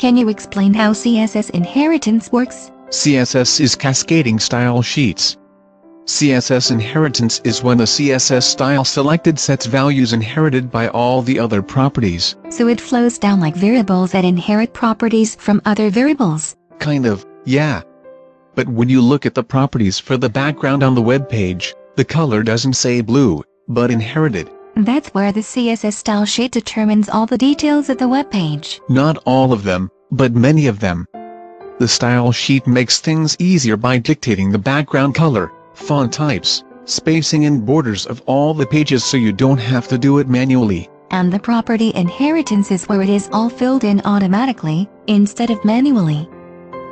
Can you explain how CSS inheritance works? CSS is cascading style sheets. CSS inheritance is when the CSS style selected sets values inherited by all the other properties. So it flows down like variables that inherit properties from other variables. Kind of, yeah. But when you look at the properties for the background on the web page, the color doesn't say blue, but inherited. That's where the CSS style sheet determines all the details of the web page. Not all of them, but many of them. The style sheet makes things easier by dictating the background color, font types, spacing and borders of all the pages so you don't have to do it manually. And the property inheritance is where it is all filled in automatically, instead of manually.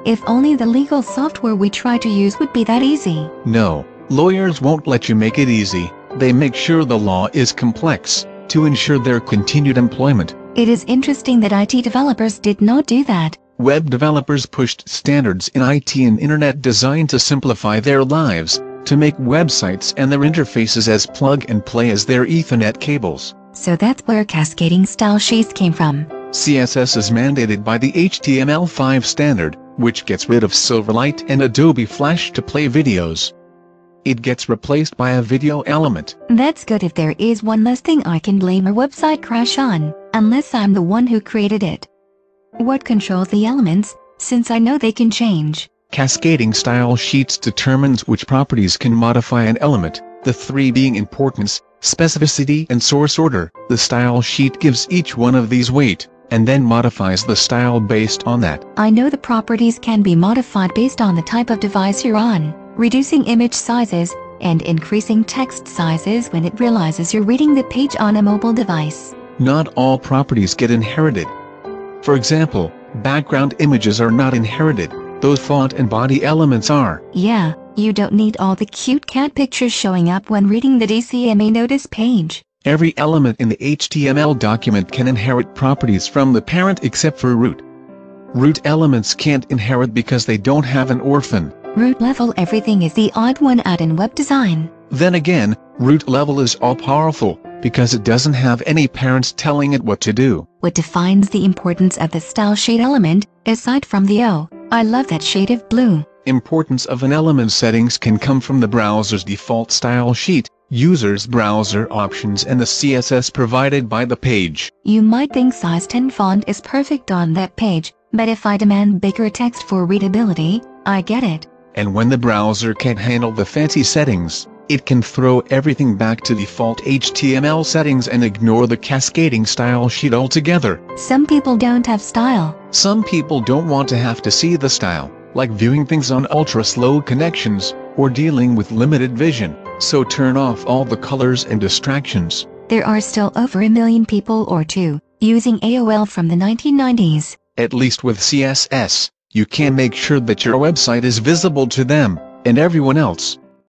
If only the legal software we try to use would be that easy. No, lawyers won't let you make it easy, they make sure the law is complex, to ensure their continued employment. It is interesting that IT developers did not do that. Web developers pushed standards in IT and internet design to simplify their lives, to make websites and their interfaces as plug and play as their Ethernet cables. So that's where cascading style sheets came from. CSS is mandated by the HTML5 standard, which gets rid of Silverlight and Adobe Flash to play videos. It gets replaced by a video element. That's good if there is one less thing I can blame a website crash on, unless I'm the one who created it. What controls the elements, since I know they can change? Cascading style sheets determines which properties can modify an element, the three being importance, specificity and source order. The style sheet gives each one of these weight, and then modifies the style based on that. I know the properties can be modified based on the type of device you're on, reducing image sizes, and increasing text sizes when it realizes you're reading the page on a mobile device. Not all properties get inherited. For example, background images are not inherited, those font and body elements are. Yeah, you don't need all the cute cat pictures showing up when reading the DCMA notice page. Every element in the HTML document can inherit properties from the parent except for root. Root elements can't inherit because they don't have an orphan. Root level everything is the odd one out in web design. Then again, root level is all-powerful, because it doesn't have any parents telling it what to do. What defines the importance of the style sheet element, aside from the O, I love that shade of blue. Importance of an element settings can come from the browser's default style sheet, user's browser options and the CSS provided by the page. You might think size 10 font is perfect on that page, but if I demand bigger text for readability, I get it. And when the browser can't handle the fancy settings, it can throw everything back to default HTML settings and ignore the cascading style sheet altogether. Some people don't have style. Some people don't want to have to see the style, like viewing things on ultra-slow connections, or dealing with limited vision, so turn off all the colors and distractions. There are still over a million people or two, using AOL from the 1990s. At least with CSS, you can make sure that your website is visible to them, and everyone else.